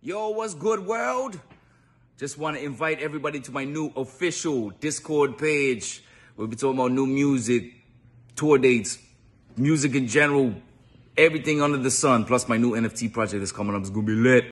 Yo, what's good, world? Just want to invite everybody to my new official Discord page. We'll be talking about new music, tour dates, music in general, everything under the sun. Plus, my new NFT project is coming up. It's gonna be lit.